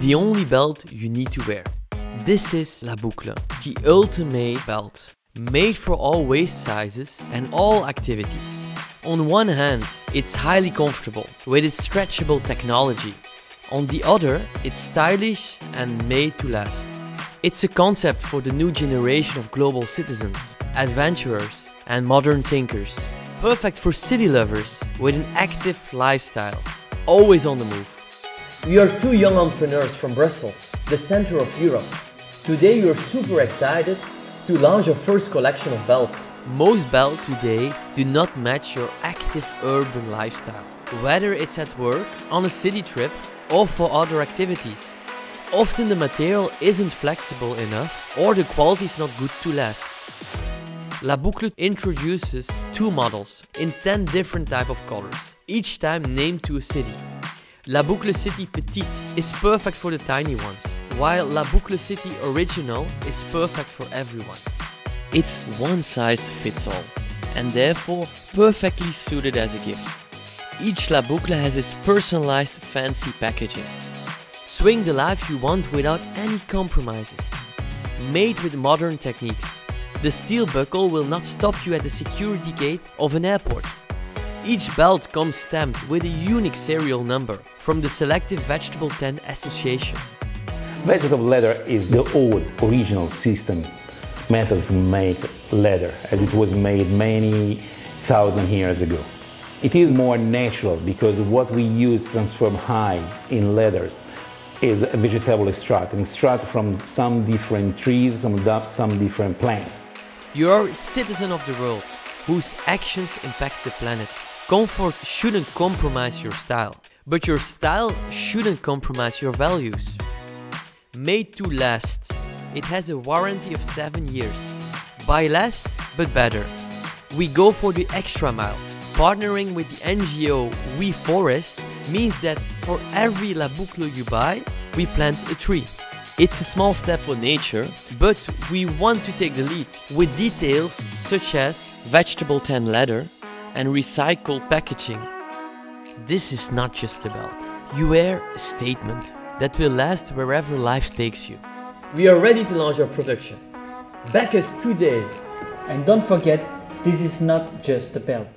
the only belt you need to wear. This is La Boucle, the ultimate belt, made for all waist sizes and all activities. On one hand, it's highly comfortable with its stretchable technology. On the other, it's stylish and made to last. It's a concept for the new generation of global citizens, adventurers and modern thinkers. Perfect for city lovers with an active lifestyle, always on the move. We are two young entrepreneurs from Brussels, the center of Europe. Today we are super excited to launch our first collection of belts. Most belts today do not match your active urban lifestyle, whether it's at work, on a city trip, or for other activities. Often the material isn't flexible enough or the quality is not good to last. La Boucle introduces two models in 10 different type of colors, each time named to a city. La Boucle City Petite is perfect for the tiny ones, while La Boucle City Original is perfect for everyone. It's one size fits all, and therefore perfectly suited as a gift. Each La Boucle has its personalized fancy packaging. Swing the life you want without any compromises. Made with modern techniques, the steel buckle will not stop you at the security gate of an airport. Each belt comes stamped with a unique serial number from the Selective Vegetable Tan Association. Vegetable leather is the old original system method to make leather as it was made many thousand years ago. It is more natural because what we use to transform hides in leathers is a vegetable extract, an extract from some different trees, some, some different plants. You're a citizen of the world whose actions impact the planet. Comfort shouldn't compromise your style, but your style shouldn't compromise your values. Made to last, it has a warranty of 7 years. Buy less, but better. We go for the extra mile. Partnering with the NGO WeForest means that for every La Boucle you buy, we plant a tree. It's a small step for nature, but we want to take the lead with details such as vegetable tan leather and recycled packaging. This is not just a belt. You wear a statement that will last wherever life takes you. We are ready to launch our production. Back us today! And don't forget, this is not just a belt.